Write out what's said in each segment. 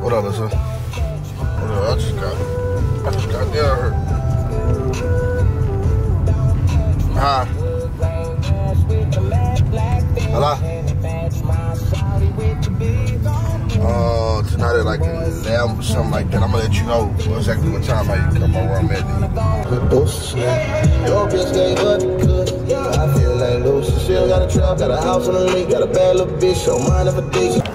What up, listen? What up? I just got, I just got down here. Hi. Hello? Uh, tonight at like 11 or something like that. I'm gonna let you know exactly what time I come over. I'm at. Good doses. Your bitch up good. I feel like Lucy. Still got a trap, got a house on the lake, got a bad little bitch. Don't mind if I dig.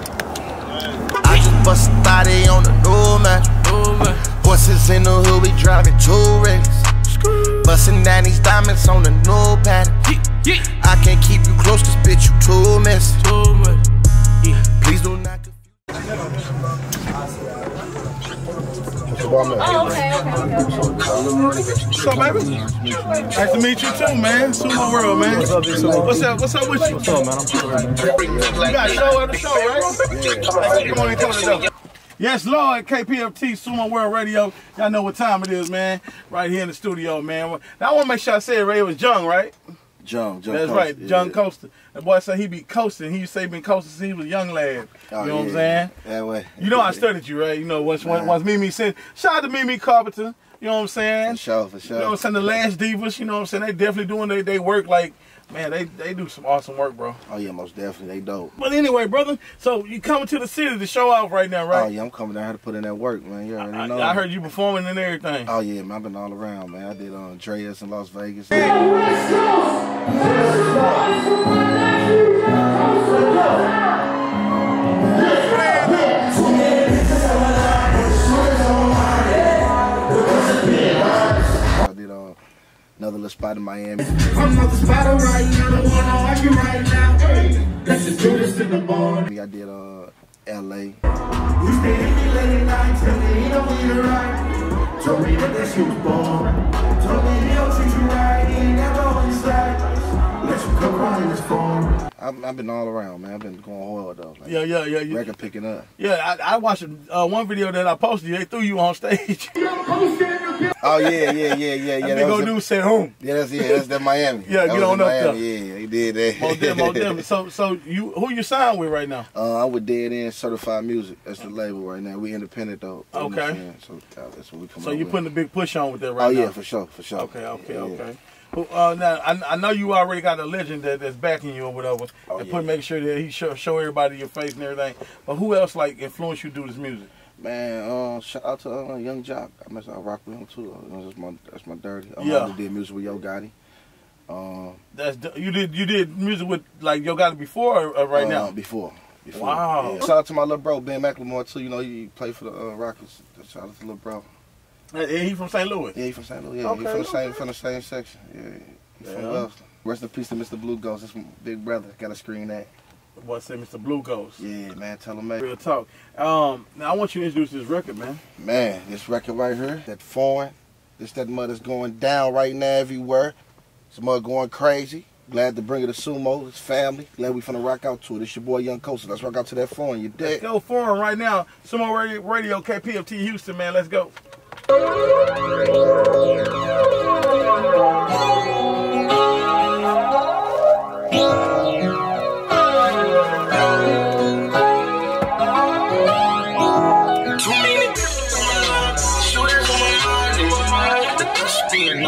Body on the new man. Voices in the hood, we driving two rigs. Busting down these diamonds on the new pattern. I can't keep you close, cause bitch, you too messy. Please do not Oh, okay, okay, okay. What's up, baby? Nice to meet you too, man. Sumo World, man. What's up, What's up? What's up with you? What's up, man? I'm You got a show at the show, right? Come on in, come on in. Yes, Lord, KPFT Sumo World Radio. Y'all know what time it is, man. Right here in the studio, man. Now, I want to make sure I say it right. It was Jung, right? John, John. That's right, yeah. Jung Coasta. The boy said he be coasting. He used to say he been coasting since he was a young lad. Oh, you know what I'm saying? That way. You know I studied you, right? You know, once once, once Mimi said, shout out to Mimi Carpenter. You know what I'm saying? For sure, for sure. You know what I'm saying? The Last Divas, you know what I'm saying? They definitely doing they, they work like, man, they, they do some awesome work, bro. Oh yeah, most definitely. They dope. But anyway, brother, so you coming to the city to show off right now, right? Oh yeah, I'm coming down here to put in that work, man. You already I, know. I heard you performing and everything. Oh yeah, man. I've been all around, man. I did on Andreas in Las Vegas. I did uh, another little spot in Miami. I'm not the spotter right now, the one I like you right now. Hey, let's just do this in the morning. I did uh, L.A. You stay in me late at night, tell me he don't need it right. Told me that that shit was boring. Told me he don't treat you right, he ain't never on your side. Let you come around in this phone. I've, I've been all around, man. I've been going hard though. Like, Yeah, yeah, yeah. yeah. Record picking up. Yeah, I, I watched uh, one video that I posted. They threw you on stage. Oh yeah, yeah, yeah, yeah, yeah. that that big was old the- dude said, "Home." Yeah, that's yeah, that's that Miami. Yeah, that get was on in up there. Yeah, he did that. Most them, most them. So, so you who you signed with right now? Uh, I'm with Dead End Certified Music. That's the label right now. We independent though. You know Okay. So that's what we come So up you with. putting a big push on with that right Oh now? Oh yeah, for sure, for sure. Okay, okay, Yeah, yeah. okay. Well, Uh, now I, I know you already got a legend that, that's backing you or whatever, Oh, and yeah. put make sure that he show, show everybody your face and everything. But who else like influenced you to do this music? Man, uh, shout out to uh, Yung Joc. I mess I rock with him too. Uh, that's my that's my dirty. Um, Yeah. I did music with Yo Gotti. Um, That's you did you did music with like Yo Gotti before or, or right uh, now? Before. Before. Wow. Yeah. Shout out to my little bro Ben McLemore too. You know he played for the uh, Rockets. Shout out to little bro. And he from St. Louis. Yeah, he from St. Louis. Yeah, Okay, he from the same okay. from the same section. Yeah, he from Yeah. Wellston. Rest in peace to Mr. Blue Ghost. That's my big brother. Got to screen that. Boy said Mr. Blue Ghost. Yeah, man. Tell him, man. Real talk. Um, now I want you to introduce this record, man. Man, this record right here, that foreign, this that mud is going down right now everywhere. This mud going crazy. Glad to bring it to Sumo, his family. Glad we finna rock out to it. It's your boy Jung Coasta. Let's rock out to that foreign. You Let's dead? go foreign right now. Sumo Radio, Radio KPFT Houston, man. Let's go.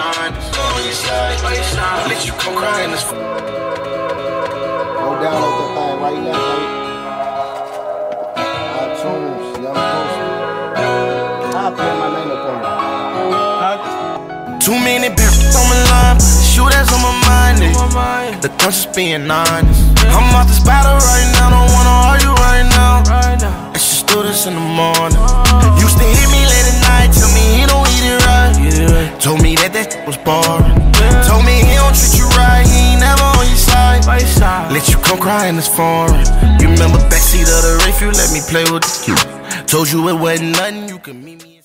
Being nine, on your side, on your side. Let you come cry this. Go download that thing right now, baby. iTunes, Jung Coasta. I'll put my name up on it. Too many bitches on my line, shooters on my mind. eh. The conscience being honest. I'm off this battle right now, don't wanna argue right now. Let's just do this in the morning. Used to hit me late at night, tell me he don't that. Told me he don't treat you right, he ain't never on your side. Let you come cry in this foreign. You remember backseat of the Wraith, you let me play with the. Told you it wasn't nothing, you can meet me.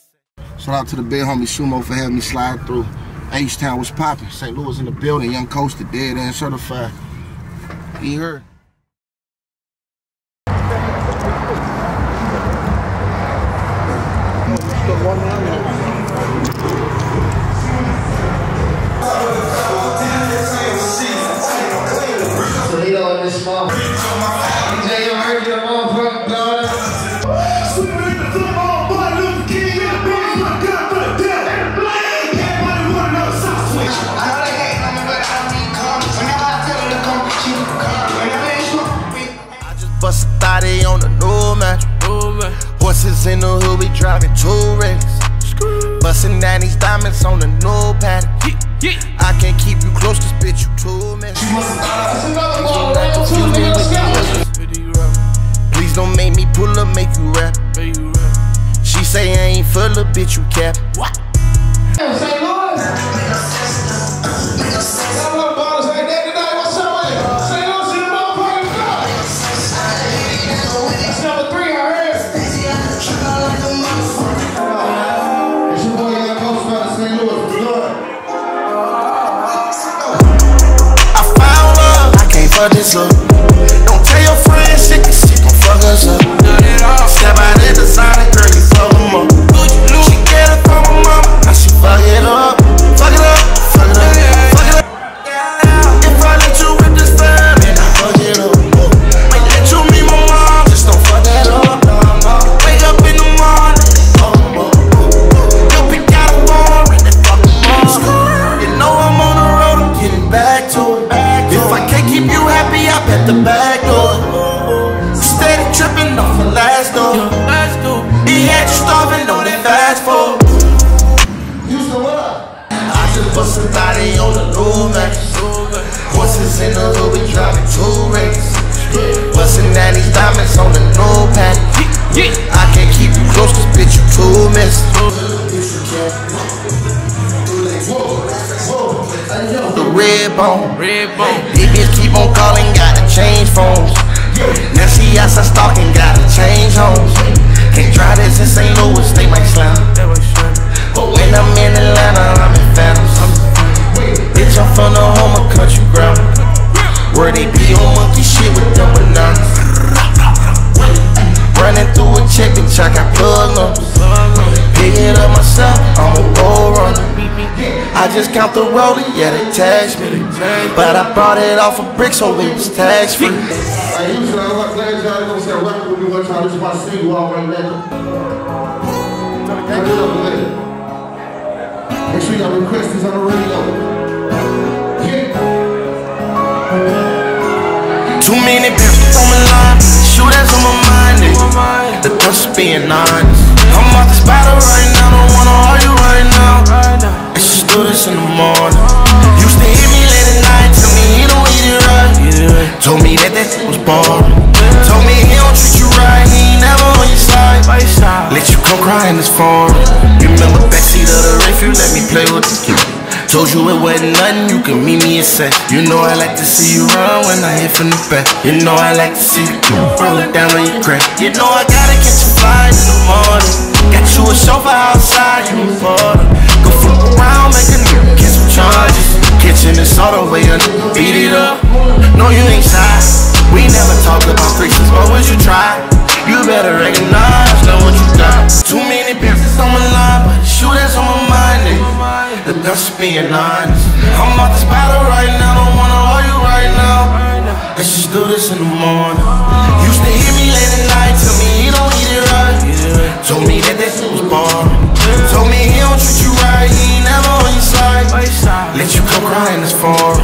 Shout out to the big homie Sumo for having me slide through. H-Town was popping. St. Louis in the building. Jung Coasta, Dead End Certified. You heard? Thotty on the new match. Horses in the hood, we driving two rigs. Bustin' down these diamonds on the new pattern. I can't keep you close, cause bitch, you too messy. Please don't make me pull up, make you rap. She say I ain't full of bitch, you cap. What? Love, I I can't keep you close, cause bitch, you too messy. The red bone. Red bone. These bitch keep on calling, gotta change phones. Now she outside stalking, gotta change homes. Can't try this in St. Louis, they might slam. But when I'm in Atlanta, I'm in Phantoms. Bitch, I'm from the home of country grammar. Where they be on check, I plug numbers. Pick it up myself, I'm a roll runner. I just count the rolling, yeah, they tax me. But I brought it off a brick, so it was tax free. Make sure y'all request this on the radio. Too many bitches on my line, The thoughts of being honest. I'm off this battle right now, don't wanna argue right now. Let's just do this in the morning. Used to hit me late at night, tell me he don't eat it right. Told me that that shit was boring. Told me he don't treat you right, he ain't never on your side. Let you come cry in this foreign. You remember backseat of the Wraith, you let me play with the. Told you it wasn't nothing, you can meet me and say You know I like to see you run when I hit from the back. You know I like to see you roll down on your crack. You know I gotta catch a flight in the morning. Got you a chauffeur outside, you Florida Go flip around, make a nigga get some charges. Kitchen is all the way up, beat it up. No, you ain't shy. We never talked about Christmas, but would you try? You better recognize, know what you got. Too many bitches on my line, but the shooters on my mind nigga. The best being honest I'm out this battle right now, don't wanna argue right now. Let's just do this in the morning. Used to hear me late at night, tell me he don't eat it right. Told me that that shit was boring. Told me he don't treat you right, he ain't never on your side. Let you come cry in this forum